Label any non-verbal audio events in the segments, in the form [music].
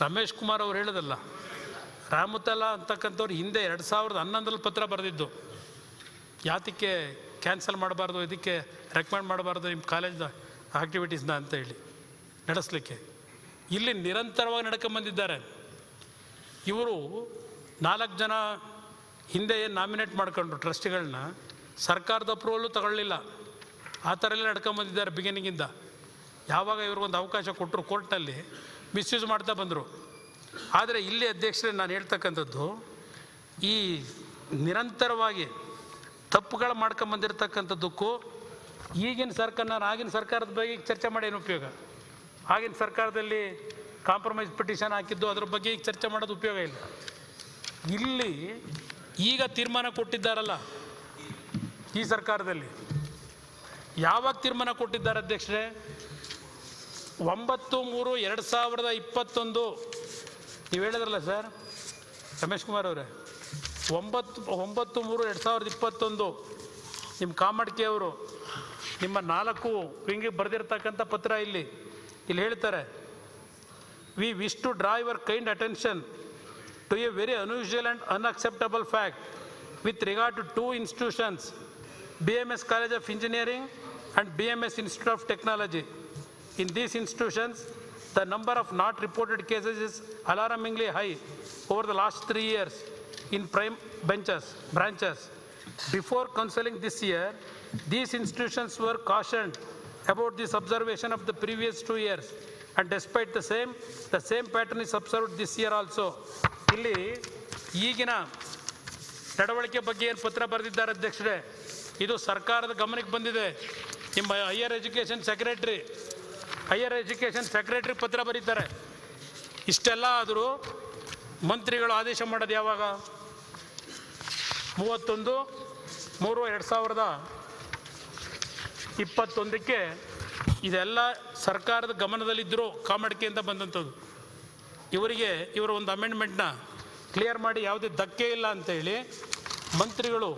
ರಮೇಶ್ ಕುಮಾರ್ ಅವ್ರು ಹೇಳೋದಲ್ಲ ರಾಮತಲ್ಲ ಅಂತಕ್ಕಂಥವ್ರು ಹಿಂದೆ ಎರಡು ಸಾವಿರದ ಹನ್ನೊಂದರಲ್ಲಿ ಪತ್ರ ಬರೆದಿದ್ದು. ಯಾತಕ್ಕೆ ಕ್ಯಾನ್ಸಲ್ ಮಾಡಬಾರ್ದು, ಇದಕ್ಕೆ ರೆಕಮೆಂಡ್ ಮಾಡಬಾರ್ದು ನಿಮ್ಮ ಕಾಲೇಜ್ದ ಆಕ್ಟಿವಿಟೀಸ್ನ ಅಂತ ಹೇಳಿ ನಡೆಸಲಿಕ್ಕೆ. ಇಲ್ಲಿ ನಿರಂತರವಾಗಿ ನಡ್ಕೊಂಬಂದಿದ್ದಾರೆ. ಇವರು ನಾಲ್ಕು ಜನ ಹಿಂದೆ ಏನು ನಾಮಿನೇಟ್ ಮಾಡ್ಕೊಂಡ್ರು ಟ್ರಸ್ಟಿಗಳನ್ನ ಸರ್ಕಾರದ ಅಪ್ರೂವಲ್ಲು ತಗೊಳ್ಳಿಲ್ಲ. ಆ ಥರ ಎಲ್ಲ ನಡ್ಕೊಂಬಂದಿದ್ದಾರೆ ಬಿಗಿನಿಂಗಿಂದ ಯಾವಾಗ ಇವ್ರಿಗೊಂದು ಅವಕಾಶ ಕೊಟ್ಟರು ಕೋರ್ಟ್ನಲ್ಲಿ ಮಿಸ್ಯೂಸ್ ಮಾಡ್ತಾ ಬಂದರು. ಆದರೆ ಇಲ್ಲಿ ಅಧ್ಯಕ್ಷರೇ ನಾನು ಹೇಳ್ತಕ್ಕಂಥದ್ದು, ಈ ನಿರಂತರವಾಗಿ ತಪ್ಪುಗಳು ಮಾಡ್ಕೊಂಬಂದಿರತಕ್ಕಂಥದ್ದಕ್ಕೂ ಈಗಿನ ಸರ್ಕಾರ ನಾನು ಆಗಿನ ಸರ್ಕಾರದ ಬಗ್ಗೆ ಚರ್ಚೆ ಮಾಡಿ ಏನು ಉಪಯೋಗ? ಆಗಿನ ಸರ್ಕಾರದಲ್ಲಿ ಕಾಂಪ್ರಮೈಸ್ ಪಿಟಿಷನ್ ಹಾಕಿದ್ದು ಅದ್ರ ಬಗ್ಗೆ ಈಗ ಚರ್ಚೆ ಮಾಡೋದು ಉಪಯೋಗ ಇಲ್ಲ. ಇಲ್ಲಿ ಈಗ ತೀರ್ಮಾನ ಕೊಟ್ಟಿದ್ದಾರಲ್ಲ ಈ ಸರ್ಕಾರದಲ್ಲಿ. ಯಾವಾಗ ತೀರ್ಮಾನ ಕೊಟ್ಟಿದ್ದಾರೆ ಅಧ್ಯಕ್ಷರೇ? ಒಂಬತ್ತು ಮೂರು ಎರಡು ಸಾವಿರದ ಇಪ್ಪತ್ತೊಂದು. ನೀವು ಹೇಳಿದ್ರಲ್ಲ ಸರ್? ರಮೇಶ್ ಕುಮಾರ್ ಅವರೇ. ಒಂಬತ್ತು ಒಂಬತ್ತು ಮೂರು ಎರಡು ಸಾವಿರದ ಇಪ್ಪತ್ತೊಂದು. ನಿಮ್ಮ ಕಾಮಡ್ಕೆ ಅವರು ನಿಮ್ಮ ನಾಲ್ಕು ವಿಂಗಿಗೆ ಬರೆದಿರ್ತಕ್ಕಂಥ ಪತ್ರ ಇಲ್ಲಿ ಇಲ್ಲಿ ಹೇಳ್ತಾರೆ. We wish to draw your kind attention to a very unusual and unacceptable fact with regard to two institutions B M S college of engineering and B M S institute of technology In these institutions, the number of not reported cases is alarmingly high over the last three years in prime benches, branches. Before counseling this year, these institutions were cautioned about this observation of the previous two years. And despite the same, the same pattern is observed this year also. ಇಲ್ಲಿ ಈಗಿನ ನಡವಳಿಕೆ ಬಗ್ಗೆ ಏನು ಪತ್ರ ಬರೆದಿದ್ದಾರೆ ಅಧ್ಯಕ್ಷರೇ ಇದು ಸರ್ಕಾರದ ಗಮನಕ್ಕೆ ಬಂದಿದೆ ನಿಮ್ಮ higher education secretary Higher education secretary ಪತ್ರ ಬರೀತಾರೆ. ಇಷ್ಟೆಲ್ಲ ಆದರೂ ಮಂತ್ರಿಗಳು ಆದೇಶ ಮಾಡೋದು ಯಾವಾಗ? ಮೂವತ್ತೊಂದು, ಮೂರು, ಎರಡು ಸಾವಿರದ ಇಪ್ಪತ್ತೊಂದಕ್ಕೆ ಇದೆಲ್ಲ ಸರ್ಕಾರದ ಗಮನದಲ್ಲಿದ್ದರೂ ಕಾಮಡಿಕೆಯಿಂದ ಬಂದಂಥದ್ದು. ಇವರಿಗೆ ಇವರ ಒಂದು ಅಮೆಂಡ್ಮೆಂಟ್ನ ಕ್ಲಿಯರ್ ಮಾಡಿ ಯಾವುದೇ ಧಕ್ಕೆ ಇಲ್ಲ ಅಂತೇಳಿ ಮಂತ್ರಿಗಳು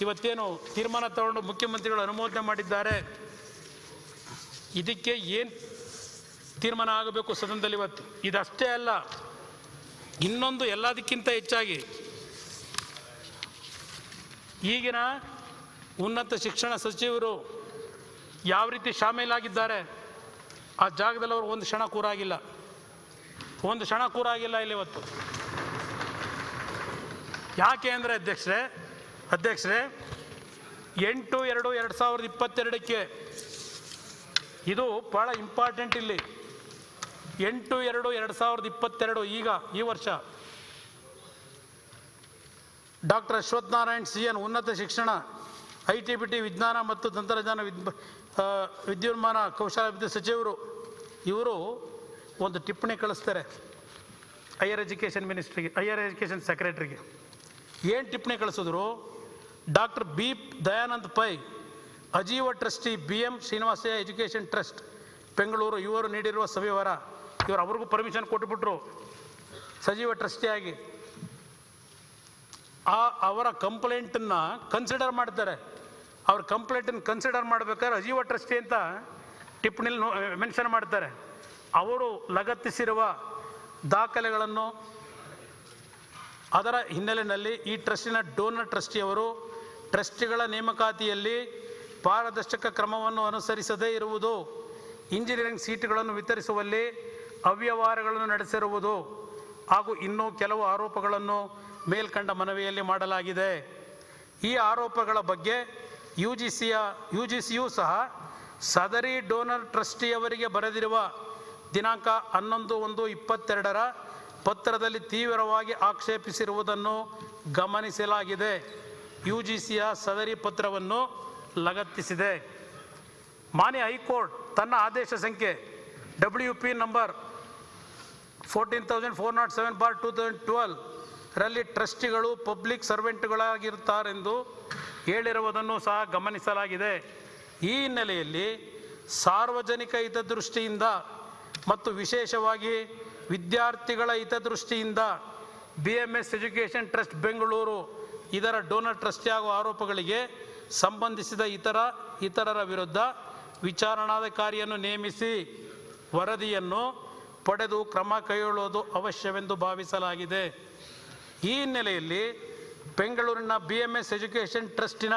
ಇವತ್ತೇನು ತೀರ್ಮಾನ ತಗೊಂಡು ಮುಖ್ಯಮಂತ್ರಿಗಳು ಅನುಮೋದನೆ ಮಾಡಿದ್ದಾರೆ. ಇದಕ್ಕೆ ಏನು ತೀರ್ಮಾನ ಆಗಬೇಕು ಸದನದಲ್ಲಿ ಇವತ್ತು? ಇದಷ್ಟೇ ಅಲ್ಲ, ಇನ್ನೊಂದು ಎಲ್ಲದಕ್ಕಿಂತ ಹೆಚ್ಚಾಗಿ ಈಗಿನ ಉನ್ನತ ಶಿಕ್ಷಣ ಸಚಿವರು ಯಾವ ರೀತಿ ಶಾಮೀಲಾಗಿದ್ದಾರೆ, ಆ ಜಾಗದಲ್ಲಿ ಅವರು ಒಂದು ಕ್ಷಣ ಕೂರಾಗಿಲ್ಲ. ಒಂದು ಕ್ಷಣ ಕೂರಾಗಿಲ್ಲ ಇಲ್ಲಿ ಇವತ್ತು. ಯಾಕೆ ಅಂದರೆ ಅಧ್ಯಕ್ಷರೇ ಅಧ್ಯಕ್ಷರೇ, ಎಂಟು ಎರಡು ಎರಡು ಸಾವಿರದ ಇಪ್ಪತ್ತೆರಡಕ್ಕೆ ಇದು ಭಾಳ ಇಂಪಾರ್ಟೆಂಟ್ ಇಲ್ಲಿ. ಎಂಟು, ಎರಡು ಎರಡು ಸಾವಿರದ ಇಪ್ಪತ್ತೆರಡು, ಈಗ, ಈ ವರ್ಷ. Doctor Ashwath Narayan C N ಉನ್ನತ ಶಿಕ್ಷಣ, ಐ ಟಿ ಬಿ ಟಿ ವಿಜ್ಞಾನ ಮತ್ತು ತಂತ್ರಜ್ಞಾನ ವಿದ್ ವಿದ್ಯುನ್ಮಾನ ಕೌಶಲಾಭಿವೃದ್ಧಿ ಸಚಿವರು, ಇವರು ಒಂದು ಟಿಪ್ಪಣಿ ಕಳಿಸ್ತಾರೆ ಹೈಯರ್ ಎಜುಕೇಷನ್ ಮಿನಿಸ್ಟ್ರಿಗೆ ಹೈಯರ್ ಎಜುಕೇಷನ್ ಸೆಕ್ರೆಟ್ರಿಗೆ ಏನು ಟಿಪ್ಪಣಿ ಕಳಿಸಿದ್ರು? Doctor B Dayanand Pai ಅಜೀವ trustee B M Srinivasaiah education trust, Bengaluru ಇವರು ನೀಡಿರುವ ಸವಿವರ, ಇವರು ಅವ್ರಿಗೂ ಪರ್ಮಿಷನ್ ಕೊಟ್ಟುಬಿಟ್ರು ಸಜೀವ ಟ್ರಸ್ಟಿಯಾಗಿ. ಆ ಅವರ ಕಂಪ್ಲೇಂಟನ್ನು ಕನ್ಸಿಡರ್ ಮಾಡ್ತಾರೆ. ಅವ್ರ ಕಂಪ್ಲೇಂಟನ್ನು ಕನ್ಸಿಡರ್ ಮಾಡ್ಬೇಕಾದ್ರೆ ಅಜೀವ ಟ್ರಸ್ಟಿ ಅಂತ ಟಿಪ್ಪಣಿಲಿ ಮೆನ್ಷನ್ ಮಾಡ್ತಾರೆ. ಅವರು ಲಗತ್ತಿಸಿರುವ ದಾಖಲೆಗಳನ್ನು ಅದರ ಹಿನ್ನೆಲೆಯಲ್ಲಿ ಈ ಟ್ರಸ್ಟಿನ ಡೋನರ್ ಟ್ರಸ್ಟಿಯವರು ಟ್ರಸ್ಟಿಗಳ ನೇಮಕಾತಿಯಲ್ಲಿ ಪಾರದರ್ಶಕ ಕ್ರಮವನ್ನು ಅನುಸರಿಸದೇ ಇರುವುದು, ಇಂಜಿನಿಯರಿಂಗ್ ಸೀಟುಗಳನ್ನು ವಿತರಿಸುವಲ್ಲಿ ಅವ್ಯವಹಾರಗಳನ್ನು ನಡೆಸಿರುವುದು ಹಾಗೂ ಇನ್ನೂ ಕೆಲವು ಆರೋಪಗಳನ್ನು ಮೇಲ್ಕಂಡ ಮನವಿಯಲ್ಲಿ ಮಾಡಲಾಗಿದೆ. ಈ ಆರೋಪಗಳ ಬಗ್ಗೆ ಯು ಜಿ ಸಿಯ ಯು ಜಿ ಸಿಯು ಸಹ ಸದರಿ ಡೋನರ್ ಟ್ರಸ್ಟಿಯವರಿಗೆ ಬರೆದಿರುವ ದಿನಾಂಕ ಹನ್ನೊಂದು ಒಂದು ಇಪ್ಪತ್ತೆರಡರ ಪತ್ರದಲ್ಲಿ ತೀವ್ರವಾಗಿ ಆಕ್ಷೇಪಿಸಿರುವುದನ್ನು ಗಮನಿಸಲಾಗಿದೆ. ಯು ಜಿ ಸಿಯ ಸದರಿ ಪತ್ರವನ್ನು ಲಗತ್ತಿಸಿದೆ. ಮಾನ್ಯ ಹೈಕೋರ್ಟ್ ತನ್ನ ಆದೇಶ ಸಂಖ್ಯೆ W P number fourteen thousand four nought seven bar two thousand twelve ರಲ್ಲಿ ಟ್ರಸ್ಟಿಗಳು, ಪಬ್ಲಿಕ್ ಸರ್ವೆಂಟ್ಗಳಾಗಿರುತ್ತಾರೆಂದು ಹೇಳಿರುವುದನ್ನು ಸಹ ಗಮನಿಸಲಾಗಿದೆ. ಈ ಹಿನ್ನೆಲೆಯಲ್ಲಿ ಸಾರ್ವಜನಿಕ ಹಿತದೃಷ್ಟಿಯಿಂದ ಮತ್ತು ವಿಶೇಷವಾಗಿ ವಿದ್ಯಾರ್ಥಿಗಳ ಹಿತದೃಷ್ಟಿಯಿಂದ B M S education trust Bengaluru ಇದರ ಡೋನರ್ ಟ್ರಸ್ಟಿ ಆಗುವ ಆರೋಪಗಳಿಗೆ ಸಂಬಂಧಿಸಿದ ಇತರ, ಇತರರ ವಿರುದ್ಧ ವಿಚಾರಣಾಧಿಕಾರಿಯನ್ನು ನೇಮಿಸಿ ವರದಿಯನ್ನು ಪಡೆದು ಕ್ರಮ ಕೈಗೊಳ್ಳುವುದು ಅವಶ್ಯವೆಂದು ಭಾವಿಸಲಾಗಿದೆ. ಈ ಹಿನ್ನೆಲೆಯಲ್ಲಿ ಬೆಂಗಳೂರಿನ ಬಿ ಎಂ ಎಸ್ ಎಜುಕೇಷನ್ ಟ್ರಸ್ಟಿನ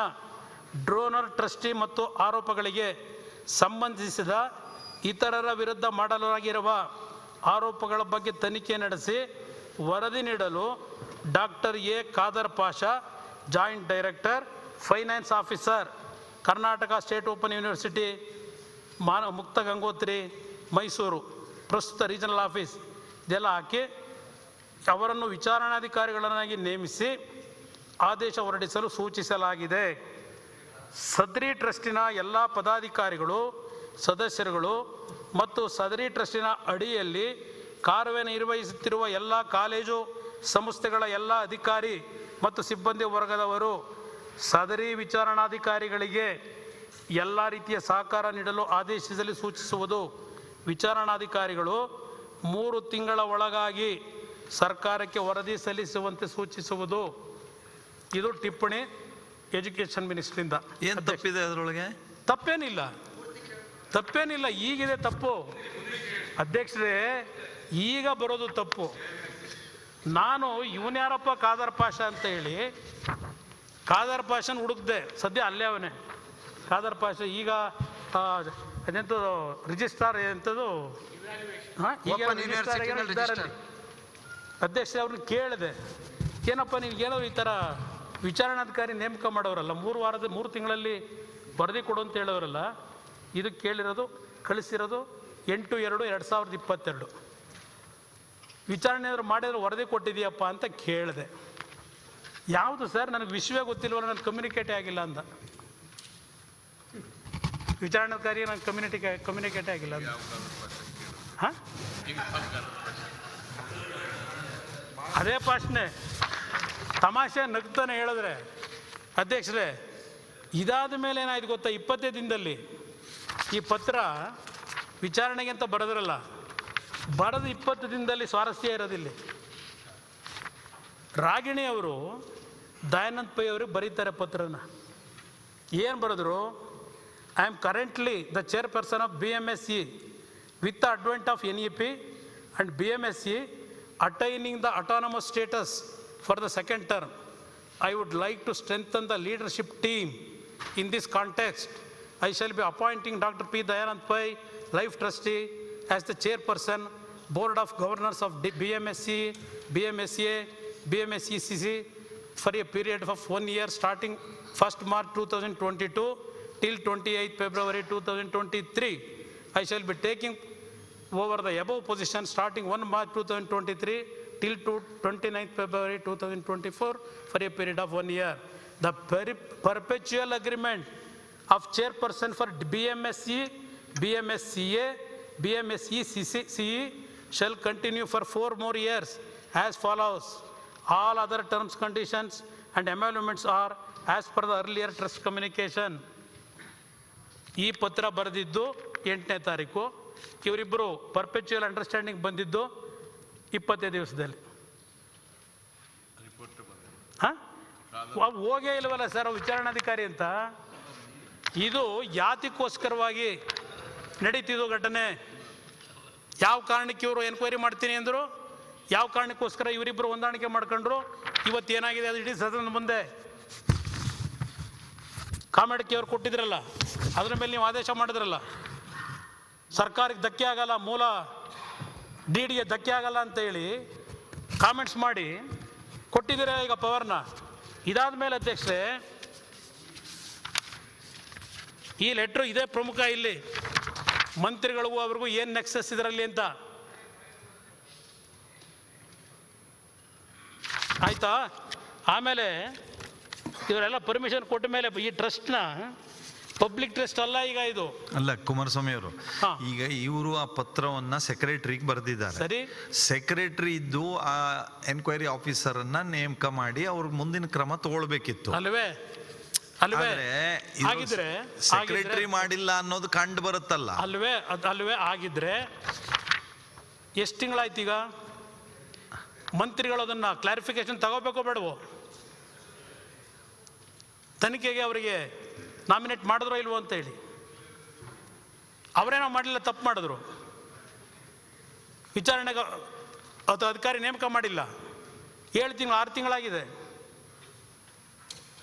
ಡ್ರೋನರ್ ಟ್ರಸ್ಟಿ ಮತ್ತು ಆರೋಪಗಳಿಗೆ ಸಂಬಂಧಿಸಿದ ಇತರರ ವಿರುದ್ಧ ಮಾಡಲಾಗಿರುವ ಆರೋಪಗಳ ಬಗ್ಗೆ ತನಿಖೆ ನಡೆಸಿ ವರದಿ ನೀಡಲು doctor A. Khadar Pasha, joint director, finance officer, Karnataka state open university, ಮಾನ, ಮುಕ್ತ ಗಂಗೋತ್ರಿ, ಮೈಸೂರು, ಪ್ರಸ್ತುತ ರೀಜನಲ್ ಆಫೀಸ್. ಇದೆಲ್ಲ ಹಾಕಿ ಅವರನ್ನು ವಿಚಾರಣಾಧಿಕಾರಿಗಳನ್ನಾಗಿ ನೇಮಿಸಿ ಆದೇಶ ಹೊರಡಿಸಲು ಸೂಚಿಸಲಾಗಿದೆ. ಸದರಿ ಟ್ರಸ್ಟಿನ ಎಲ್ಲ ಪದಾಧಿಕಾರಿಗಳು, ಸದಸ್ಯರುಗಳು ಮತ್ತು ಸದರಿ ಟ್ರಸ್ಟಿನ ಅಡಿಯಲ್ಲಿ ಕಾರ್ಯನಿರ್ವಹಿಸುತ್ತಿರುವ ಎಲ್ಲ ಕಾಲೇಜು ಸಂಸ್ಥೆಗಳ ಎಲ್ಲ ಅಧಿಕಾರಿ ಮತ್ತು ಸಿಬ್ಬಂದಿ ವರ್ಗದವರು ಸದರಿ ವಿಚಾರಣಾಧಿಕಾರಿಗಳಿಗೆ ಎಲ್ಲ ರೀತಿಯ ಸಹಕಾರ ನೀಡಲು ಆದೇಶದಲ್ಲಿ ಸೂಚಿಸುವುದು ವಿಚಾರಣಾಧಿಕಾರಿಗಳು ಮೂರು ತಿಂಗಳ ಒಳಗಾಗಿ ಸರ್ಕಾರಕ್ಕೆ ವರದಿ ಸಲ್ಲಿಸುವಂತೆ ಸೂಚಿಸುವುದು. ಇದು ಟಿಪ್ಪಣಿ ಎಜುಕೇಷನ್ ಮಿನಿಸ್ಟ್ರಿಂದ ಏನು ತಪ್ಪಿದೆ ಅದರೊಳಗೆ? ತಪ್ಪೇನಿಲ್ಲ. ತಪ್ಪೇನಿಲ್ಲ. ಈಗಿದೆ ತಪ್ಪು. ಅಧ್ಯಕ್ಷರೇ ಈಗ ಬರೋದು ತಪ್ಪು. ನಾನು ಇವನ್ಯಾರಪ್ಪ ಖಾದರ್ ಪಾಷ ಅಂತ ಹೇಳಿ ಖಾದರ್ ಪಾಷನ್ ಹುಡುಕ್ದೆ ಸದ್ಯ ಅಲ್ಲೇ ಅವನೇ. ಖಾದರ್ ಪಾಷ ಈಗ ಅದೆಂಥದ್ದು ರಿಜಿಸ್ಟ್ರಾರ್ ಎಂಥದ್ದು. ಅಧ್ಯಕ್ಷ ಅವ್ರನ್ನ ಕೇಳಿದೆ. ಏನಪ್ಪ ನೀವು ಏನೋ ಈ ಥರ ವಿಚಾರಣಾಧಿಕಾರಿ ನೇಮಕ ಮಾಡೋರಲ್ಲ ಮೂರು ವಾರದ ಮೂರು ತಿಂಗಳಲ್ಲಿ ವರದಿ ಕೊಡು ಅಂತ ಹೇಳೋರಲ್ಲ ಇದು ಕೇಳಿರೋದು ಕಳಿಸಿರೋದು ಎಂಟು ಎರಡು ಎರಡು ಸಾವಿರದ ಇಪ್ಪತ್ತೆರಡು. ವಿಚಾರಣೆ ಏನಾದ್ರು ಮಾಡಿದ್ರೆ ವರದಿ ಕೊಟ್ಟಿದೆಯಪ್ಪ ಅಂತ ಕೇಳಿದೆ. ಯಾವುದು ಸರ್? ನನಗೆ ವಿಷಯವೇ ಗೊತ್ತಿಲ್ವಲ್ಲ ನನಗೆ ಕಮ್ಯುನಿಕೇಟೇ ಆಗಿಲ್ಲ ಅಂತ. ವಿಚಾರಣಾಧಿಕಾರಿ ನಾನು ಕಮ್ಯುನಿಟಿ ಕಮ್ಯುನಿಕೇಟೇ ಆಗಿಲ್ಲ ಅಂತ. ಹಾಂ? ಅದೇ ಪ್ರಶ್ನೆ. ತಮಾಷೆ ನಗ್ತಾನೆ ಹೇಳಿದ್ರೆ, ಅಧ್ಯಕ್ಷರೇ, ಇದಾದ ಮೇಲೆ ಏನಾಯ್ತು ಗೊತ್ತಾ? ಇಪ್ಪತ್ತೇ ದಿನದಲ್ಲಿ ಈ ಪತ್ರ ವಿಚಾರಣೆಗೆ ಅಂತ ಬರೆದ್ರಲ್ಲ ಬರೆದು ಇಪ್ಪತ್ತು ದಿನದಲ್ಲಿ ಸ್ವಾರಸ್ಯ ಇರೋದಿಲ್ಲ. ರಾಗಿಣಿ ಅವರು, ದಯಾನಂದ್ ಪೈ ಅವರು ಬರೀತಾರೆ ಪತ್ರನ. ಏನು ಬರೆದ್ರು? I am currently the chairperson of B M S C with the advent of N E P and B M S C attaining the autonomous status for the second term I would like to strengthen the leadership team in this context I shall be appointing doctor P Dayanand Pai life trustee as the chairperson Board of Governors of BMSC, BMSA, BMSCCC for a period of one year starting 1st March 2022 till 28 February 2023. I shall be taking over the above position starting 1 March 2023 till 29 February 2024 for a period of one year. The per perpetual agreement of chairperson for BMSC, BMSCA, BMSECCE, shall continue for four more years as follows all other terms conditions and amendments are as per the earlier trust communication ಈ ಪತ್ರ ಬರೆದಿದ್ದು ಎಂಟನೇ ತಾರೀಕು. ಇವರಿಬ್ಬರು perpetual understanding ಬಂದಿದ್ದು ಇಪ್ಪತ್ತೈದು ದಿವಸದಲ್ಲಿ. ಹಾಂ? ಹೋಗೇ ಇಲ್ವಲ್ಲ ಸರ್ ವಿಚಾರಣಾಧಿಕಾರಿ ಅಂತ? ಇದು ಯಾತಿಕೋಸ್ಕರವಾಗಿ ನಡೀತಿದ್ದು ಘಟನೆ. ಯಾವ ಕಾರಣಕ್ಕೆ ಇವರು ಎನ್ಕ್ವೈರಿ ಮಾಡ್ತೀನಿ ಅಂದರು? ಯಾವ ಕಾರಣಕ್ಕೋಸ್ಕರ ಇವರಿಬ್ಬರು ಹೊಂದಾಣಿಕೆ ಮಾಡ್ಕೊಂಡ್ರು? ಇವತ್ತು ಏನಾಗಿದೆ? ಅದು ಇಡೀ ಸದನದ ಮುಂದೆ. ಕಾಮೆಡ್ಕಿ ಅವ್ರು ಕೊಟ್ಟಿದ್ರಲ್ಲ, ಅದರ ಮೇಲೆ ನೀವು ಆದೇಶ ಮಾಡಿದ್ರಲ್ಲ. ಸರ್ಕಾರಕ್ಕೆ ಧಕ್ಕೆ ಆಗಲ್ಲ, ಮೂಲ ಡಿ ಡಿಗೆ ಧಕ್ಕೆ ಆಗಲ್ಲ ಅಂತ ಹೇಳಿ ಕಾಮೆಂಟ್ಸ್ ಮಾಡಿ ಕೊಟ್ಟಿದ್ದೀರಾ ಈಗ ಪವರ್ನ? ಇದಾದ ಮೇಲೆ ಅಧ್ಯಕ್ಷರೇ, ಈ ಲೆಟ್ರು ಇದೇ ಪ್ರಮುಖ ಇಲ್ಲಿ. ಮಂತ್ರಿಗಳಿಗೂ ಅವ್ರಿಗೂ ಏನು ನೆಕ್ಸಸ್ ಇದರಲ್ಲಿ ಅಂತ? ಆಯ್ತಾ? ಆಮೇಲೆ ಇವರೆಲ್ಲ ಪರ್ಮಿಷನ್ ಕೊಟ್ಟ ಮೇಲೆ ಈ ಟ್ರಸ್ಟ್ನ ಪಬ್ಲಿಕ್ ಟ್ರಸ್ಟ್ ಅಲ್ಲ ಈಗ ಇದು? ಅಲ್ಲ ಕುಮಾರಸ್ವಾಮಿ ಅವರು ಈಗ ಇವರು ಆ ಪತ್ರವನ್ನ ಸೆಕ್ರೆಟರಿಗೆ ಬರೆದಿದ್ದಾರೆ. ಸರಿ. ಸೆಕ್ರೆಟರಿ ಇದ್ದು ಆ ಎನ್ಕ್ವೈರಿ ಆಫೀಸರ್ ಅನ್ನ ನೇಮಕ ಮಾಡಿ ಅವ್ರ ಮುಂದಿನ ಕ್ರಮ ತಗೊಳ್ಬೇಕಿತ್ತು. ಅಲ್ವೇ? ಅಲ್ವೇ? ಆಗಿದ್ರೆ ಸೆಕ್ರೆಟರಿ ಮಾಡಿಲ್ಲ ಅನ್ನೋದು ಕಂಡು ಬರುತ್ತಲ್ಲ. ಅಲ್ವೇ ಅದು ಅಲ್ವೇ ಆಗಿದ್ರೆ ಎಷ್ಟು ತಿಂಗಳಾಯ್ತು ಈಗ? ಮಂತ್ರಿಗಳು ಅದನ್ನು ಕ್ಲಾರಿಫಿಕೇಶನ್ ತಗೋಬೇಕೋ ಬೇಡವೋ? ತನಿಖೆಗೆ ಅವರಿಗೆ ನಾಮಿನೇಟ್ ಮಾಡಿದ್ರೋ ಇಲ್ವೋ ಅಂತ ಹೇಳಿ. ಅವರೇನೋ ಮಾಡಲಿಲ್ಲ ತಪ್ಪು ಮಾಡಿದ್ರು. ವಿಚಾರಣೆಗೆ ಅಥವಾ ಅಧಿಕಾರಿ ನೇಮಕ ಮಾಡಿಲ್ಲ. ಏಳು ತಿಂಗಳು ಆರು ತಿಂಗಳಾಗಿದೆ.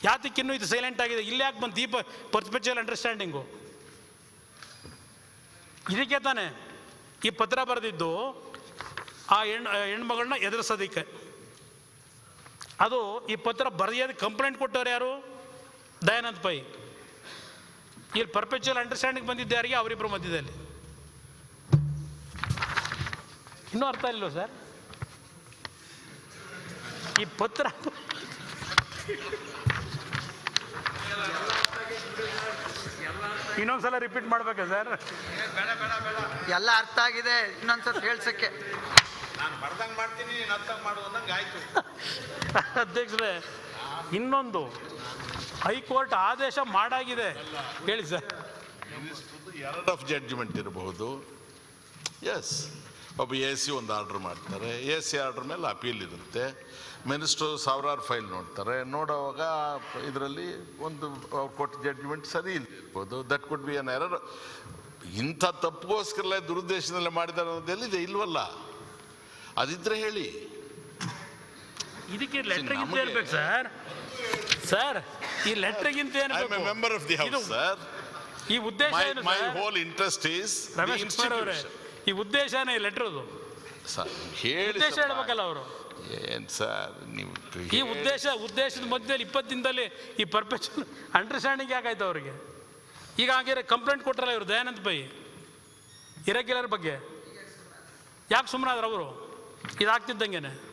ಯಾತಕ್ಕಿನ್ನೂ ಇದು ಸೈಲೆಂಟ್ ಆಗಿದೆ. ಇಲ್ಲಿ ಯಾಕೆ ಬಂದು ದೀಪ ಪರ್ಪೆಚುವಲ್ ಅಂಡರ್ಸ್ಟ್ಯಾಂಡಿಂಗು ಇದಕ್ಕೆ ತಾನೆ ಈ ಪತ್ರ ಬರೆದಿದ್ದು ಆ ಹೆಣ್ಣು ಹೆಣ್ಮಗಳನ್ನ ಎದುರಿಸೋದಕ್ಕೆ. ಅದು ಈ ಪತ್ರ ಬರೆಯೋದು ಕಂಪ್ಲೇಂಟ್ ಕೊಟ್ಟವ್ರು ಯಾರು? ದಯಾನಂದ್ ಪೈ. ಇಲ್ಲಿ ಪರ್ಪೆಚುವಲ್ ಅಂಡರ್ಸ್ಟ್ಯಾಂಡಿಂಗ್ ಬಂದಿದ್ದ ಯಾರಿಗೆ? ಅವರಿಬ್ಬರು ಮಧ್ಯದಲ್ಲಿ. ಇನ್ನೂ ಅರ್ಥ ಇಲ್ಲವೋ ಸರ್? ಈ ಪತ್ರ ಇನ್ನೊಂದ್ಸಲ ರಿಪೀಟ್ ಮಾಡ್ಬೇಕಾ ಸರ್ ಎಲ್ಲ ಅರ್ಥ ಆಗಿದೆ ಇನ್ನೊಂದ್ಸಲ ಹೇಳ್ಸಕ್ಕೆ. ನಾನು ಬರ್ದಂಗೆ ಮಾಡ್ತೀನಿ ನೀನು ಅರ್ಥ ಮಾಡು ಅಂದಂಗೆ ಆಯ್ತು. [laughs] ಅಧ್ಯಕ್ಷರೇ ಇನ್ನೊಂದು ಹೈಕೋರ್ಟ್ ಆದೇಶ ಮಾಡಾಗಿದೆ. ಹೇಳಿ ಸರ್ ಎರಡ್ ಆಫ್ ಜಡ್ಜ್ಮೆಂಟ್ ಇರಬಹುದು. ಎಸ್ ಒಬ್ಬ ಎ ಸಿ ಒಂದು ಆರ್ಡ್ರ್ ಮಾಡ್ತಾರೆ. ಎ ಸಿ ಆರ್ಡ್ರ್ ಮೇಲೆ ಅಪೀಲ್ ಇರುತ್ತೆ. ಮಿನಿಸ್ಟ್ರು ಸಾವಿರಾರು ಫೈಲ್ ನೋಡ್ತಾರೆ. ನೋಡೋವಾಗ ಇದರಲ್ಲಿ ಒಂದು ಅವ್ರು ಕೊಟ್ಟ ಜಡ್ಜ್ಮೆಂಟ್ ಸರಿ ಇರ್ಬೋದು. That could be an error ಇಂಥ ತಪ್ಪಿಗೋಸ್ಕರಲೇ ದುರುದ್ದೇಶದಲ್ಲೇ ಮಾಡಿದ್ದಾರೆ ಅನ್ನೋದು ಎಲ್ಲಿದೆ? ಇಲ್ವಲ್ಲ. ಅದಿದ್ರೆ ಹೇಳಿ. ಇದಕ್ಕೆ ಲೆಟ್ರಿಗಿಂತ ಸರ್ ಸರ್ ಈ ಲೆಟ್ರಿಗಿಂತ ಏನು member of the house sir ಈ ಉದ್ದೇಶ my whole interest is Ramesh Kumar ಅವರೇ. ಈ ಉದ್ದೇಶನೇ ಈ ಅದು ಹೇಳಿ ಉದ್ದೇಶ. ಹೇಳ್ಬೇಕಲ್ಲ ಅವರು. ಏನು ಸರ್ ನೀವು ಈ ಉದ್ದೇಶ ಉದ್ದೇಶದ ಮಧ್ಯದಲ್ಲಿ ಇಪ್ಪತ್ತು ದಿನದಲ್ಲಿ ಈ ಪರ್ಫೆಕ್ಷನ್ ಅಂಡರ್ಸ್ಟ್ಯಾಂಡಿಂಗ್ ಯಾಕಾಯ್ತು ಅವರಿಗೆ? ಈಗ ಹಾಗೆ ಕಂಪ್ಲೇಂಟ್ ಕೊಟ್ಟರಲ್ಲ ಇವರು ದಯಾನಂದ್ ಪೈ ಇರಗಿಲ್ಲರ ಬಗ್ಗೆ? ಯಾಕೆ ಸುಮ್ಮನಾದ್ರು ಅವರು? ಇದಾಗ್ತಿದ್ದಂಗೆನೆ.